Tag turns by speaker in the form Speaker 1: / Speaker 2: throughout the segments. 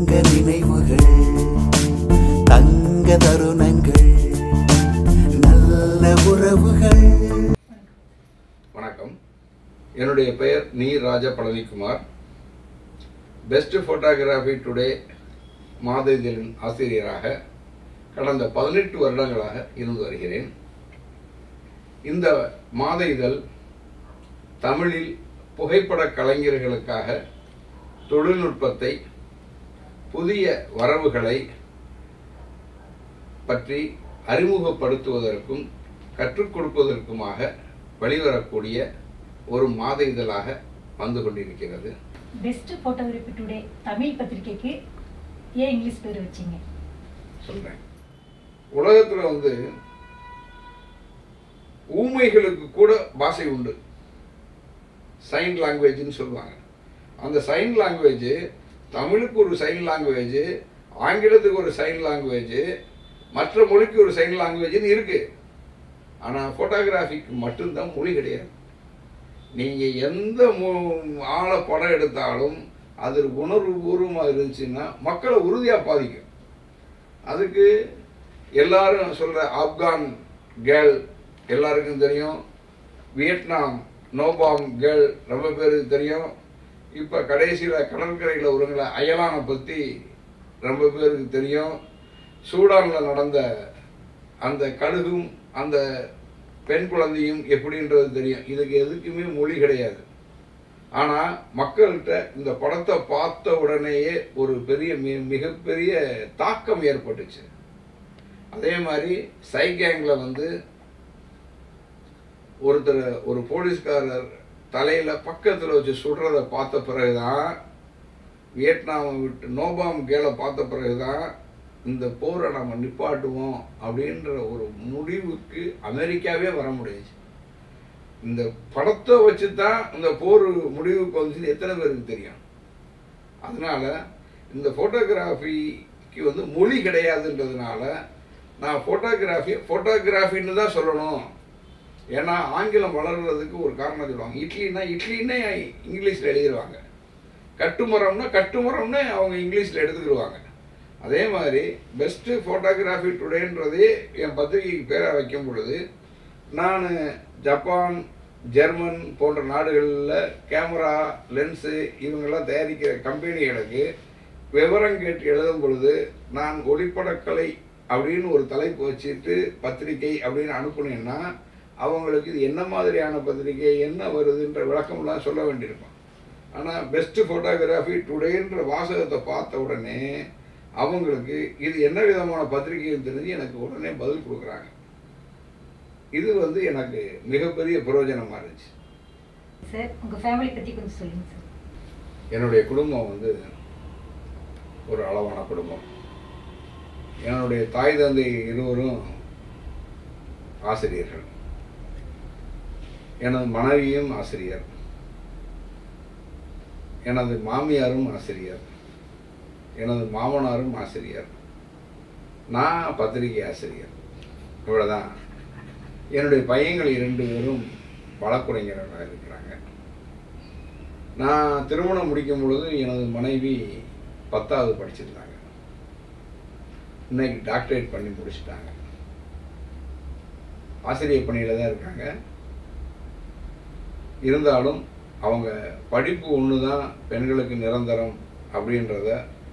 Speaker 1: தங்க நினைவுகள் தங்க தருணங்கள் நல்ல உறவுகள்.
Speaker 2: வணக்கம். என்னுடைய பெயர் Neer Raja Palanikumar. Best photography today மாத இதழின் ஆசிரியராக கடந்த பதினெட்டு வருடங்களாக இருந்து வருகிறேன். இந்த மாத இதழ் தமிழில் புகைப்பட கலைஞர்களுக்காக தொழில்நுட்பத்தை புதிய வரவுகளை பற்றி அறிமுகப்படுத்துவதற்கும் கற்றுக் கொடுப்பதற்குமாக வெளிவரக்கூடிய ஒரு மாத இதழாக வந்து கொண்டிருக்கிறது.
Speaker 3: பெஸ்ட் ஃபோட்டோகிராஃபி டுடே தமிழ் பத்திரிக்கைக்கு ஏன் இங்கிலீஷ் பேர் வச்சீங்க?
Speaker 2: சொல்றேன். உலகத்துல வந்து ஊமைகளுக்கு கூட பாஷை உண்டு. சைன் லாங்குவேஜ்னு சொல்லுவாங்க. அந்த சைன் லாங்குவேஜ் தமிழுக்கு ஒரு சைன் லாங்குவேஜ் ஆங்கிலத்துக்கு ஒரு சைன் லாங்குவேஜ் மற்ற மொழிக்கு ஒரு சைன் லாங்குவேஜ்னு இருக்குது ஆனால் ஃபோட்டோகிராஃபிக்கு மட்டும்தான் மொழி கிடையாது. நீங்கள் எந்த ஆளை படம் எடுத்தாலும் அது உணர்வு பூர்வமாக இருந்துச்சுன்னா மக்களை உறுதியாக பாதிக்கும். அதுக்கு எல்லாரும் சொல்கிற ஆப்கான் கேர்ள் எல்லாருக்கும் தெரியும். வியட்நாம் நோபாம் கேர்ள் ரொம்ப பேருக்கு தெரியும். இப்போ கடைசியில் கடற்கரையில் ஒருங்கள அயலானை பற்றி ரொம்ப பேருக்கு தெரியும். சூடானில் நடந்த அந்த கழுகும் அந்த பெண் குழந்தையும் எப்படின்றது தெரியும். இதுக்கு எதுக்குமே மொழி கிடையாது. ஆனால் மக்கள்கிட்ட இந்த படத்தை பார்த்த உடனேயே ஒரு பெரிய மி- மிகப்பெரிய தாக்கம் ஏற்பட்டுச்சு. அதே மாதிரி சைகேங்கில் வந்து ஒருத்தர் ஒரு போலீஸ்காரர் தலையில் பக்கத்தில் வச்சு சுடுறதை பார்த்த பிறகுதான் வியட்நாமை விட்டு நோபாம் கேலை பார்த்த பிறகுதான் இந்த போரை நம்ம நிப்பாட்டுவோம் அப்படின்ற ஒரு முடிவுக்கு அமெரிக்காவே வர முடியுச்சு இந்த படத்தை வச்சு தான் இந்த போர் முடிவுக்கு வந்துச்சு எத்தனை பேருக்கு தெரியும்? அதனால் இந்த ஃபோட்டோகிராஃபிக்கு வந்து மொழி கிடையாதுன்றதுனால நான் ஃபோட்டோகிராஃபி ஃபோட்டோகிராஃபின்னு தான் சொல்லணும். ஏன்னா ஆங்கிலம் வளர்கிறதுக்கு ஒரு காரணம் சொல்லுவாங்க. இட்லின்னா இட்லின்னே இங்கிலீஷில் எழுதிடுவாங்க கட்டுமரம்னா கட்டுமரம்னு அவங்க இங்கிலீஷில் எடுத்துக்கிடுவாங்க அதே மாதிரி பெஸ்ட்டு ஃபோட்டோகிராஃபி டுடேன்றதே என் பத்திரிகைக்கு பேராக வைக்கும் பொழுது நான் ஜப்பான் ஜெர்மன் போன்ற நாடுகளில் கேமரா லென்ஸு இவங்கெல்லாம் தயாரிக்கிற கம்பெனிகளுக்கு விவரம் கேட்டு எழுதும் பொழுது நான் ஒளிப்படக்கலை அப்படின்னு ஒரு தலைப்பு வச்சுட்டு பத்திரிகை அப்படின்னு அனுப்புனேன்னா அவங்களுக்கு இது என்ன மாதிரியான பத்திரிகை என்ன வருதுன்ற விளக்கம்லாம் சொல்ல வேண்டியிருக்கும். ஆனால் பெஸ்ட்டு ஃபோட்டோகிராஃபி டுடேன்ற வாசகத்தை பார்த்த உடனே அவங்களுக்கு இது என்ன விதமான பத்திரிகைன்னு தெரிஞ்சு எனக்கு உடனே பதில் கொடுக்குறாங்க. இது வந்து எனக்கு மிகப்பெரிய பிரயோஜனமாக இருந்துச்சு.
Speaker 3: சார் உங்கள் ஃபேமிலி பற்றி கொஞ்சம் சொல்லுங்கள் சார்.
Speaker 2: என்னுடைய குடும்பம் வந்து ஒரு அளவான குடும்பம். என்னுடைய தாய் தந்தை இருவரும் ஆசிரியர்கள். எனது மனைவியும் ஆசிரியர். எனது மாமியாரும் ஆசிரியர். எனது மாமனாரும் ஆசிரியர். நான் பத்திரிகை ஆசிரியர். இவ்வளோதான் என்னுடைய பையன்கள் இரண்டு பேரும் வழக்குரைஞர்களாக இருக்கிறாங்க. நான் திருமணம் முடிக்கும் பொழுது எனது மனைவி பத்தாவது படிச்சிருந்தாங்க. இன்னைக்கு டாக்டரேட் பண்ணி முடிச்சிட்டாங்க. ஆசிரியர் பணியில் தான் இருக்காங்க. இருந்தாலும் அவங்க படிப்பு ஒன்று தான் பெண்களுக்கு நிரந்தரம் அப்படின்றத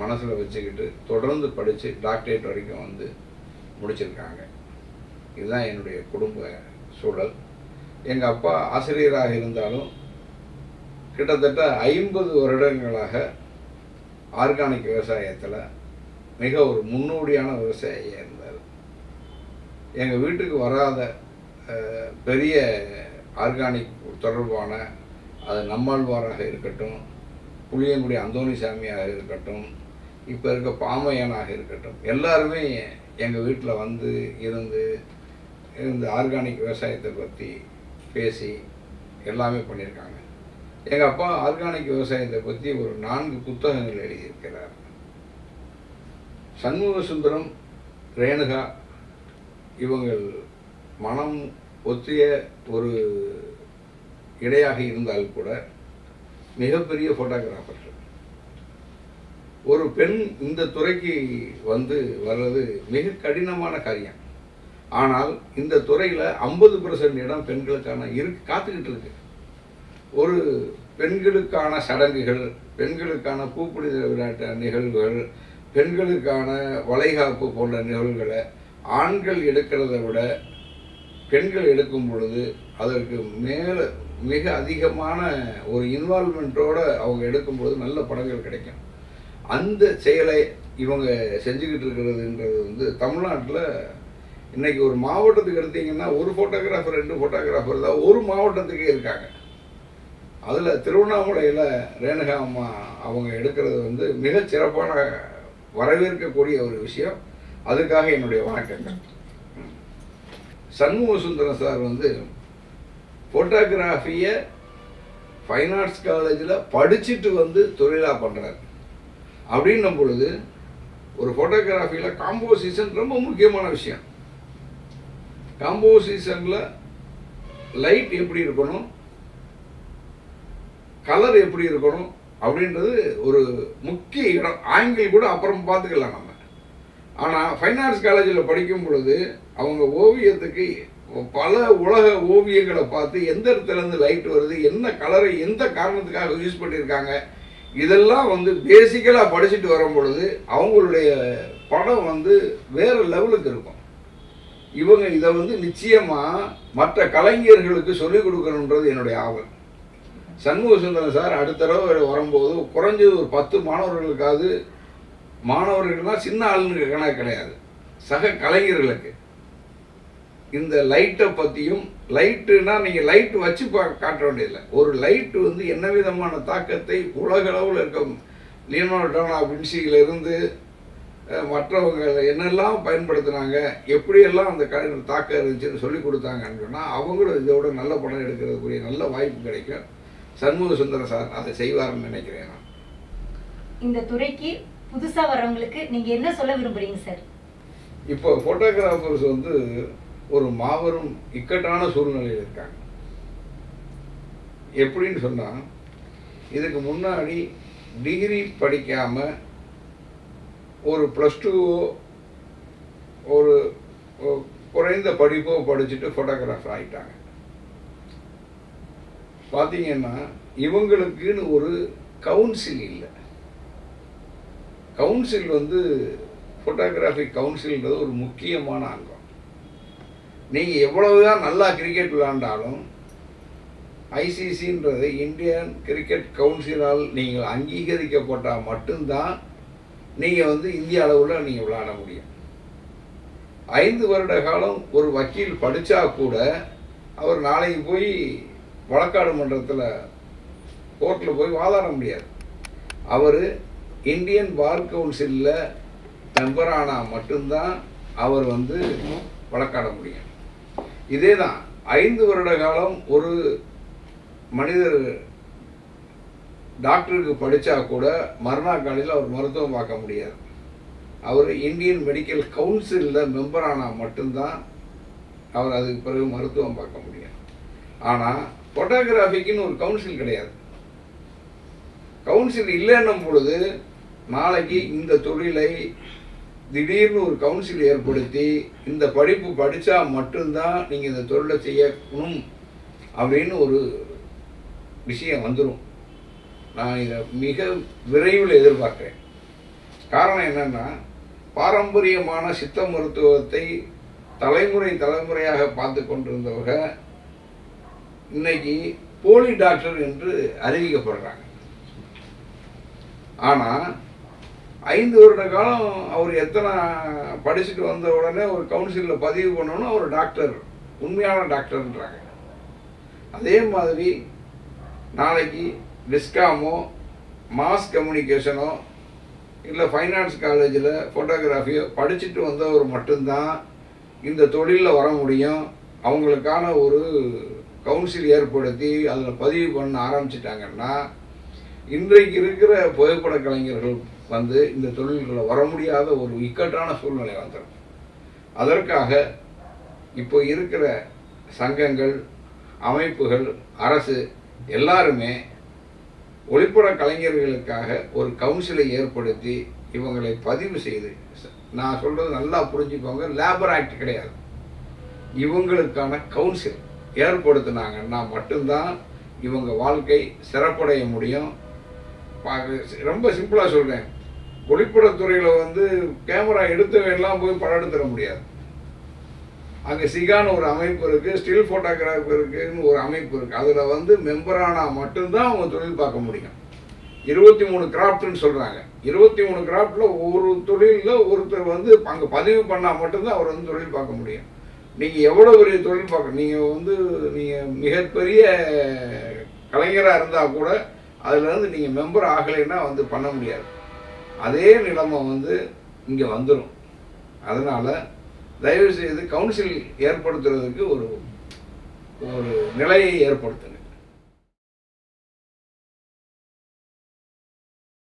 Speaker 2: மனசில் வச்சுக்கிட்டு தொடர்ந்து படித்து டாக்டரேட் வரைக்கும் வந்து முடிச்சிருக்காங்க. இதுதான் என்னுடைய குடும்ப சூழல். எங்கள் அப்பா ஆசிரியராக இருந்தாலும் கிட்டத்தட்ட ஐம்பது வருடங்களாக ஆர்கானிக் விவசாயத்தில் மிக ஒரு முன்னோடியான விவசாயியாக இருந்தார். எங்கள் வீட்டுக்கு வராத பெரிய ஆர்கானிக் தொடர்பான அது நம்மாழ்வாராக இருக்கட்டும் புளியங்குடி அந்தோணிசாமியாக இருக்கட்டும் இப்போ இருக்க பாமையனாக இருக்கட்டும் எல்லாருமே எங்கள் வீட்டில் வந்து இருந்து இந்த ஆர்கானிக் விவசாயத்தை பற்றி பேசி எல்லாமே பண்ணியிருக்காங்க. எங்கள் அப்பா ஆர்கானிக் விவசாயத்தை பற்றி ஒரு நான்கு புத்தகங்கள் எழுதியிருக்கிறார். சண்முக சுந்தரம் ரேணுகா இவங்கள் மனம் ஒத்திய ஒரு இடையாக இருந்தால் கூட மிகப்பெரிய ஃபோட்டோகிராஃபர்கள் ஒரு பெண் இந்த துறைக்கு வந்து வர்றது மிக கடினமான காரியம். ஆனால் இந்த துறையில் ஐம்பது பர்சன்ட் இடம் பெண்களுக்கான இருக்கு காத்துக்கிட்டு இருக்கு. ஒரு பெண்களுக்கான சடங்குகள் பெண்களுக்கான பூப்புனித விளையாட்டு நிகழ்வுகள் பெண்களுக்கான வளைகாப்பு போன்ற நிகழ்வுகளை ஆண்கள் எடுக்கிறத விட பெண்கள் எடுக்கும் பொழுது அதற்கு மேலே மிக அதிகமான ஒரு இன்வால்மெண்ட்டோட அவங்க எடுக்கும் பொழுது நல்ல படங்கள் கிடைக்கும். அந்த செயலை இவங்க செஞ்சுக்கிட்டு இருக்கிறதுன்றது வந்து தமிழ்நாட்டில் இன்னைக்கு ஒரு மாவட்டத்துக்கு எடுத்தீங்கன்னா ஒரு ஃபோட்டோகிராஃபர் ரெண்டு ஃபோட்டோகிராஃபர் தான் ஒரு மாவட்டத்துக்கே இருக்காங்க. அதில் திருவண்ணாமலையில் ரேணுகா அம்மா அவங்க எடுக்கிறது வந்து மிக சிறப்பான வரவேற்கக்கூடிய ஒரு விஷயம். அதுக்காக என்னுடைய வணக்கங்கள். சண்முக சுந்தரம் சார் வந்து ஃபோட்டோகிராஃபியை ஃபைன் ஆர்ட்ஸ் காலேஜில் படிச்சுட்டு வந்து தொழிலாக பண்ணுறாரு அப்படின்னும் பொழுது ஒரு ஃபோட்டோகிராஃபியில் காம்போசிஷன் ரொம்ப முக்கியமான விஷயம். காம்போசிஷனில் லைட் எப்படி இருக்கணும்? கலர் எப்படி இருக்கணும்? அப்படின்றது ஒரு முக்கிய இடம். ஆங்கிள் கூட அப்புறம் பார்த்துக்கலாம் நம்ம. ஆனால் ஃபைன் ஆர்ட்ஸ் காலேஜில் படிக்கும் பொழுது அவங்க ஓவியத்துக்கு பல உலக ஓவியங்களை பார்த்து எந்த இடத்துலேருந்து லைட் வருது என்ன கலரை எந்த காரணத்துக்காக யூஸ் பண்ணியிருக்காங்க இதெல்லாம் வந்து பேசிக்கலாக படிச்சுட்டு வரும் பொழுது அவங்களுடைய படம் வந்து வேறு லெவலுக்கு இருக்கும். இவங்க இதை வந்து நிச்சயமாக மற்ற கலைஞர்களுக்கு சொல்லிக் கொடுக்கணுன்றது என்னுடைய ஆவல். சண்முக சுந்தரம் சார் அடுத்த தடவை வரும்போது குறைஞ்சது ஒரு பத்து மாணவர்களுக்காவது மாணவர்கள்லாம் சின்ன ஆளுங்க கணக்கு கிடையாது. சக கலைஞர்களுக்கு. இந்த லைட்டை பற்றியும் லைட்டுனா நீங்கள் லைட் வச்சு பா காட்ட வேண்டியதில்லை. ஒரு லைட்டு வந்து என்ன விதமான தாக்கத்தை உலகளவில் இருக்க லியோனார்டோ வின்சியிலிருந்து மற்றவங்க என்னெல்லாம் பயன்படுத்தினாங்க எப்படியெல்லாம் அந்த கலைஞர் தாக்கம் இருந்துச்சுன்னு சொல்லி கொடுத்தாங்கன்னு சொன்னால் அவங்களும் இதோட நல்ல படம் எடுக்கிறதுக்குரிய நல்ல வாய்ப்பு கிடைக்கும். சண்முக சுந்தரம் சார் அதை செய்வார்னு நினைக்கிறேன் நான்.
Speaker 3: இந்த துறைக்கு புதுசா வர்றவங்களுக்கு நீங்க என்ன சொல்ல விரும்புறீங்க சார்?
Speaker 2: இப்போ ஃபோட்டோகிராஃபர்ஸ் வந்து ஒரு மாபெரும் இக்கட்டான சூழ்நிலையில் இருக்காங்க. எப்படின்னு சொன்னால் இதுக்கு முன்னாடி டிகிரி படிக்காமல் ஒரு ப்ளஸ் டூவோ ஒரு குறைந்த படிப்போ படிச்சுட்டு ஃபோட்டோகிராஃபர் ஆகிட்டாங்க பார்த்தீங்கன்னா இவங்களுக்குன்னு ஒரு கவுன்சில் இல்லை. கவுன்சில் வந்து ஃபோட்டோகிராஃபி கவுன்சில்ன்றது ஒரு முக்கியமான அங்கம். நீங்கள் எவ்வளவுதான் நல்லா கிரிக்கெட் விளாண்டாலும் ஐசிசின்றது இந்தியன் கிரிக்கெட் கவுன்சிலால் நீங்கள் அங்கீகரிக்கப்பட்டால் மட்டும்தான் நீங்கள் வந்து இந்திய அளவில் நீங்கள் விளையாட முடியும். ஐந்து வருட காலம் ஒரு வக்கீல் படித்தா கூட அவர் நாளைக்கு போய் வழக்காடு மன்றத்தில் கோர்ட்டில் போய் வாதாட முடியாது. அவர் இந்தியன் பார் கவுன்சிலில் மெம்பரானால் மட்டும்தான் அவர் வந்து வழக்காட முடியும். இதே தான் ஐந்து வருட காலம் ஒரு மனிதர் டாக்டருக்கு படித்தா கூட மறுநாள் காலையில் அவர் மருத்துவம் பார்க்க முடியாது. அவர் இந்தியன் மெடிக்கல் கவுன்சிலில் மெம்பர் ஆனால் மட்டும்தான் அவர் அதுக்கு பிறகு மருத்துவம் பார்க்க முடியும். ஆனால் ஃபோட்டோகிராஃபிக்குன்னு ஒரு கவுன்சில் கிடையாது. கவுன்சில் இல்லைன்னும் பொழுது நாளைக்கு இந்த தொழிலை திடீர்னு ஒரு கவுன்சில் ஏற்படுத்தி இந்த படிப்பு படித்தா மட்டும்தான் நீங்கள் இந்த தொழிலை செய்யணும் அப்படின்னு ஒரு விஷயம் வந்துடும் நான் இதை மிக விரைவில் எதிர்பார்க்குறேன். காரணம் என்னென்னா பாரம்பரியமான சித்த மருத்துவத்தை தலைமுறை தலைமுறையாக பார்த்து கொண்டிருந்தவங்க இன்னைக்கு போலி டாக்டர் என்று அறிவிக்கப்படுறாங்க. ஆனால் ஐந்து வருட காலம் அவர் எத்தனை படிச்சுட்டு வந்த உடனே ஒரு கவுன்சிலில் பதிவு பண்ணணும் அவர் டாக்டர் உண்மையான டாக்டர்ன்றாங்க. அதே மாதிரி நாளைக்கு டிஸ்காமோ மாஸ் கம்யூனிகேஷனோ இல்லை ஃபைனான்ஸ் காலேஜில் ஃபோட்டோகிராஃபியோ படிச்சுட்டு வந்தவர் மட்டும்தான் இந்த தொழிலில் வர முடியும். அவங்களுக்கான ஒரு கவுன்சில் ஏற்படுத்தி அதில் பதிவு பண்ண ஆரம்பிச்சிட்டாங்கன்னா இன்றைக்கு இருக்கிற புகைப்பட கலைஞர்கள் வந்து இந்த தொழில்களை வர முடியாத ஒரு இக்கட்டான சூழ்நிலை வந்துடும் அதற்காக இப்போ இருக்கிற சங்கங்கள் அமைப்புகள் அரசு எல்லாருமே ஒளிப்பட கலைஞர்களுக்காக ஒரு கவுன்சிலை ஏற்படுத்தி இவங்களை பதிவு செய்து நான் சொல்கிறது நல்லா புரிஞ்சுக்கோங்க லேபர் ஆக்ட் கிடையாது. இவங்களுக்கான கவுன்சில் ஏற்படுத்தினாங்கன்னா மட்டும்தான் இவங்க வாழ்க்கை சிறப்படைய முடியும். ரொம்ப சிம்பிளாக சொல்கிறேன் ஒளிப்படத்துறையில் வந்து கேமரா எடுத்தவெல்லாம் போய் படம் எடுத்துட முடியாது. அங்கே சிகான்னு ஒரு அமைப்பு இருக்குது ஸ்டில் ஃபோட்டோகிராஃபருக்குன்னு ஒரு அமைப்பு இருக்குது அதில் வந்து மெம்பரானால் மட்டும்தான் அவங்க தொழில் பார்க்க முடியும். இருபத்தி மூணு கிராஃப்ட்னு சொல்கிறாங்க இருபத்தி மூணு கிராஃப்டில் ஒரு தொழிலில் ஒருத்தர் வந்து அங்கே பதிவு பண்ணால் மட்டும்தான் அவர் வந்து தொழில் பார்க்க முடியும். நீங்கள் எவ்வளோ பெரிய தொழில் பார்க்க நீங்கள் வந்து நீங்கள் மிகப்பெரிய கலைஞராக இருந்தால் கூட அதுலேருந்து நீங்கள் மெம்பர் ஆகலைன்னா வந்து பண்ண முடியாது. அதே நிலைமை வந்து இங்கே வந்துடும் அதனால் தயவு செய்து கவுன்சில் ஏற்படுத்துறதுக்கு ஒரு ஒரு நிலையை ஏற்படுத்துங்க.